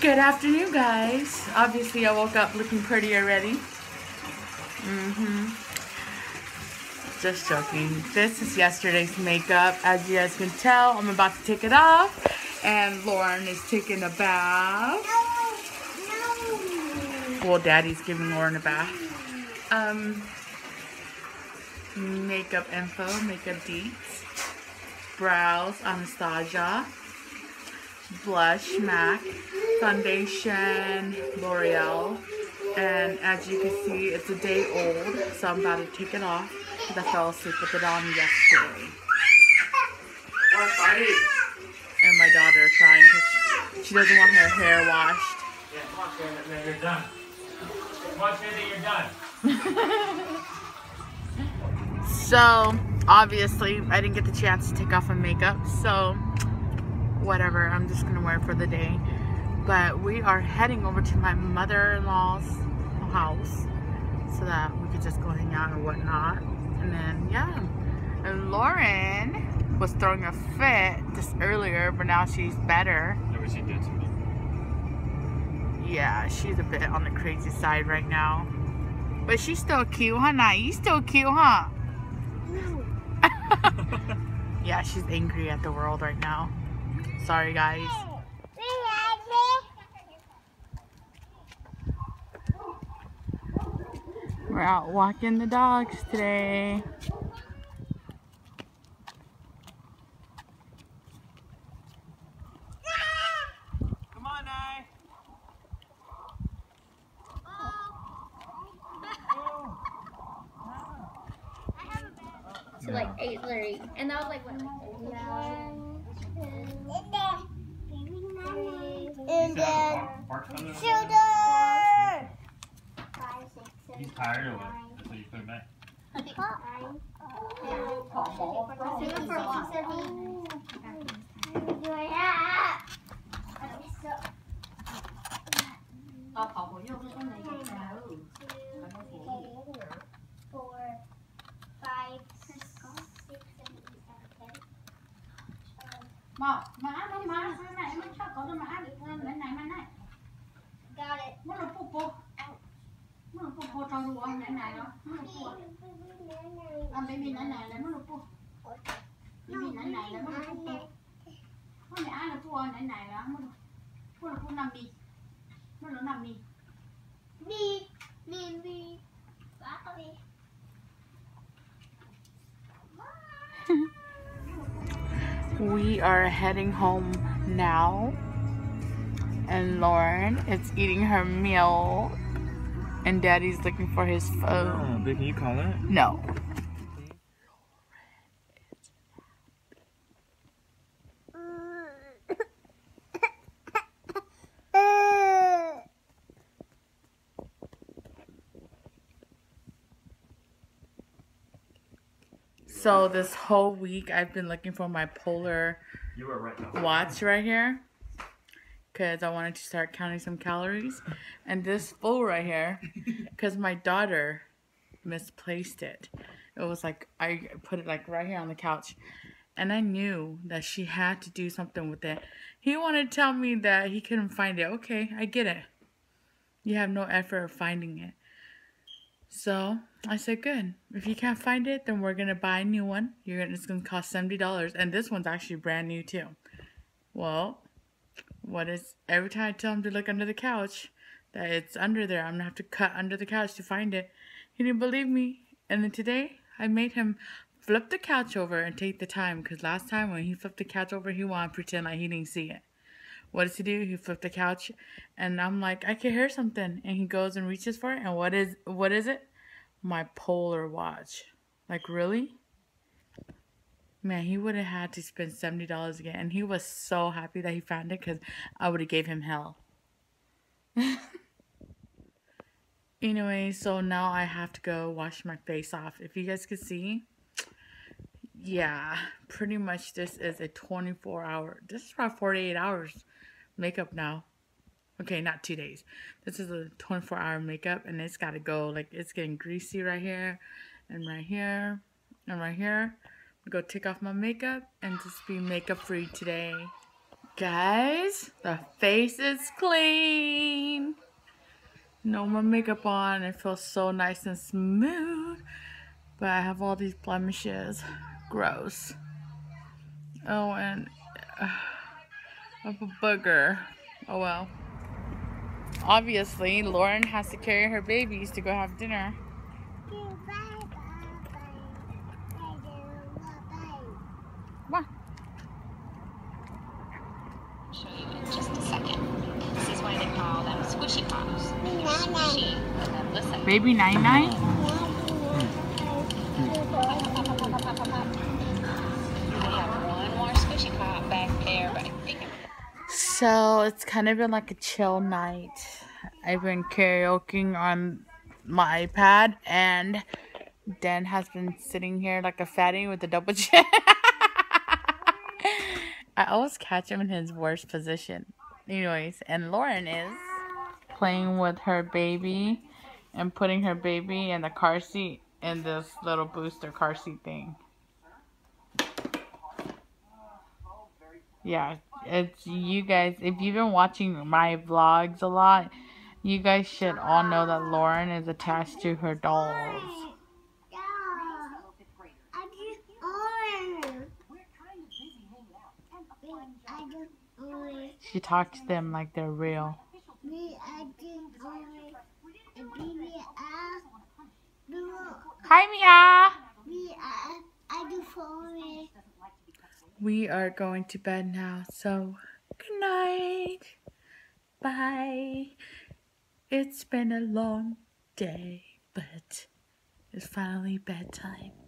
Good afternoon, guys. Obviously, I woke up looking pretty already. Mm-hmm. Just joking. This is yesterday's makeup. As you guys can tell, I'm about to take it off. And Lauren is taking a bath. No, no. Well, Daddy's giving Lauren a bath. Um, makeup info, makeup deets. Brows, Anastasia blush MAC, foundation L'Oreal, and as you can see, it's a day old, so I'm about to take it off because I fell asleep with it on yesterday. And my daughter crying because she, doesn't want her hair washed. Yeah, come on, Sharon, then you're done. Come on, Sharon, you're done. so, obviously, I didn't get the chance to take off my makeup, so whatever I'm just gonna wear for the day but we are heading over to my mother-in-law's house so that we could just go hang out and whatnot. And then yeah. And Lauren was throwing a fit just earlier but now she's better. Never seen that to me. yeah she's a bit on the crazy side right now. But she's still cute huh Nah, you still cute huh? No. yeah she's angry at the world right now. Sorry, guys. We're out walking the dogs today. Come on, Nye. To like 8.30 and that was like what? Like and then shoulder. He's tired of it. That's why you put him back. Four, five, six, seven, eight, nine, ten. Một, má nó má cái này mới chắc có cái má được lên này này này. Got it. Muốn là pupo. Muốn là pupo trong đồ này này đó. Muốn là pupo. Baby này này là muốn là pupo. Baby này này là muốn là pupo. Muốn ai là pupo này này là muốn là muốn là pupo nằm đi. Muốn là nằm đi. Đi, đi, đi. Bác đi. we are heading home now and Lauren is eating her meal and daddy's looking for his phone. Oh, but can you call it? No. So this whole week I've been looking for my polar right watch right here because I wanted to start counting some calories. And this full right here because my daughter misplaced it. It was like I put it like right here on the couch. And I knew that she had to do something with it. He wanted to tell me that he couldn't find it. Okay I get it. You have no effort of finding it. So I said, good. If you can't find it, then we're gonna buy a new one. You're gonna, it's gonna cost seventy dollars, and this one's actually brand new too. Well, what is every time I tell him to look under the couch, that it's under there. I'm gonna have to cut under the couch to find it. He didn't believe me, and then today I made him flip the couch over and take the time. Cause last time when he flipped the couch over, he wanted to pretend like he didn't see it. What does he do? He flipped the couch, and I'm like, I can hear something, and he goes and reaches for it, and what is what is it? my polar watch. Like, really? Man, he would have had to spend $70 again. And he was so happy that he found it because I would have gave him hell. anyway, so now I have to go wash my face off. If you guys could see, yeah, pretty much this is a 24 hour, this is about 48 hours makeup now. Okay, not two days. This is a 24 hour makeup and it's got to go. Like, it's getting greasy right here and right here and right here. Go take off my makeup and just be makeup free today. Guys, the face is clean. No more makeup on. It feels so nice and smooth. But I have all these blemishes. Gross. Oh, and uh, I have a booger. Oh well. Obviously, Lauren has to carry her babies to go have dinner. Come on. show you in just a second. This is why they call them squishy pops. They're squishy. And then listen. Baby Nine Nine? We have one more squishy pop back there, but I think I'm So it's kind of been like a chill night. I've been karaokeing on my iPad, and Dan has been sitting here like a fatty with a double chin. I always catch him in his worst position. Anyways, and Lauren is playing with her baby and putting her baby in the car seat in this little booster car seat thing. Yeah, it's you guys. If you've been watching my vlogs a lot, you guys should all know that Lauren is attached to her dolls. I just orange. I just orange. She talks to them like they're real. Me, I just orange. And baby, I. Hi, Mia. Me, I I do orange. We are going to bed now, so good night. Bye. It's been a long day, but it's finally bedtime.